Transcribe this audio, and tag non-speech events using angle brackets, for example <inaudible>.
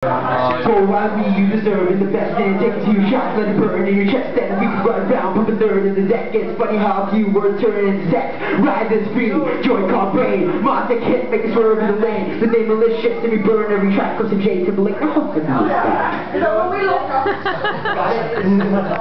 So I me you deserve it the best and take it to your shots, let it burn in your chest Then we can run around, pump a third in the deck. It's funny how a few words turn into sex. Ride this beat, joint called brain Monster hit, make us swerve in the lane. The name malicious and we burn every track close to J to Timberlake, oh, <laughs> good Is that what we look <laughs>